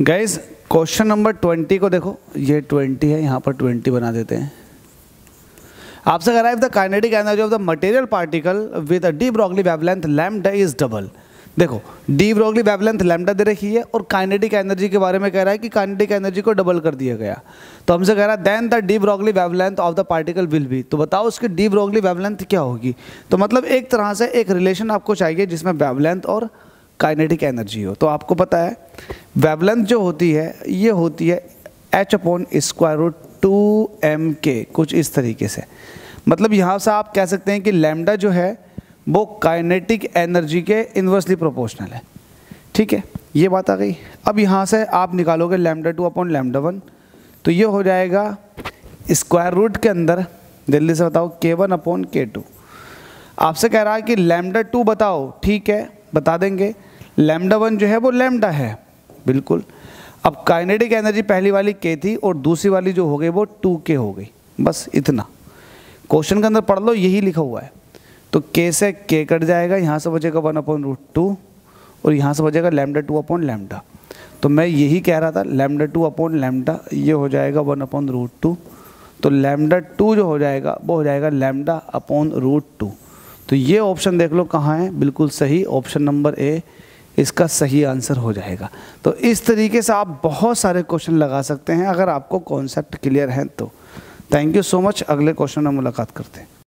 Guys question number twenty को देखो। ये ट्वेंटी है, यहाँ पर ट्वेंटी बना देते हैं। आपसे कह रहा है the kinetic energy of the material particle with de Broglie wavelength lambda is double देखो डी ब्रॉगली वेवलेंथ लैम्डा दे रखी है, और काइनेटिक एनर्जी के बारे में कह रहा है कि काइनेटिक एनर्जी को डबल कर दिया गया। तो हमसे कह रहा है then the de Broglie wavelength of the particle will be तो बताओ, उसकी डी ब्रॉगली वेवलेंथ क्या होगी? तो मतलब एक तरह से एक रिलेशन आपको चाहिए जिसमें वेवलेंथ और काइनेटिक एनर्जी हो। तो आपको पता है वेवलेंथ जो होती है, ये होती है h upon square root two m के कुछ इस तरीके से। मतलब यहाँ से आप कह सकते हैं कि लैम्डा जो है, वो काइनेटिक एनर्जी के इन्वर्सली प्रोपोर्शनल है। ठीक है, ये बात आ गई। अब यहाँ से आप निकालोगे lambda two upon lambda one तो ये हो जाएगा स्क्वायर रूट के अंदर, जल्दी से बताओ के वन अपॉन के टू आपसे कह रहा है कि लैम्डा टू बताओ, ठीक है, बता देंगे। लैम्डा वन जो है वो लैम्डा है। बिल्कुल। अब काइनेटिक एनर्जी पहली वाली के थी और दूसरी वाली जो हो गई वो टू के हो गई। बस इतना। क्वेश्चन के अंदर पढ़ लो, यही लिखा हुआ है। तो के से के कट जाएगा, यहाँ से बचेगा वन अपॉन रूट टू और यहाँ से बचेगा लैमडा टू अपॉन लैमडा। तो मैं यही कह रहा था, लैमडा टू अपॉन लैमडा, ये हो जाएगा वन अपॉन रूट टू। तो लैमडा टू जो हो जाएगा, वो हो जाएगा लैमडा अपॉन रूट टू। तो ये ऑप्शन देख लो कहाँ है, बिल्कुल सही। ऑप्शन नंबर ए इसका सही आंसर हो जाएगा। तो इस तरीके से आप बहुत सारे क्वेश्चन लगा सकते हैं, अगर आपको कॉन्सेप्ट क्लियर हैं तो। थैंक यू सो मच अगले क्वेश्चन में मुलाकात करते हैं।